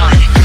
Prepare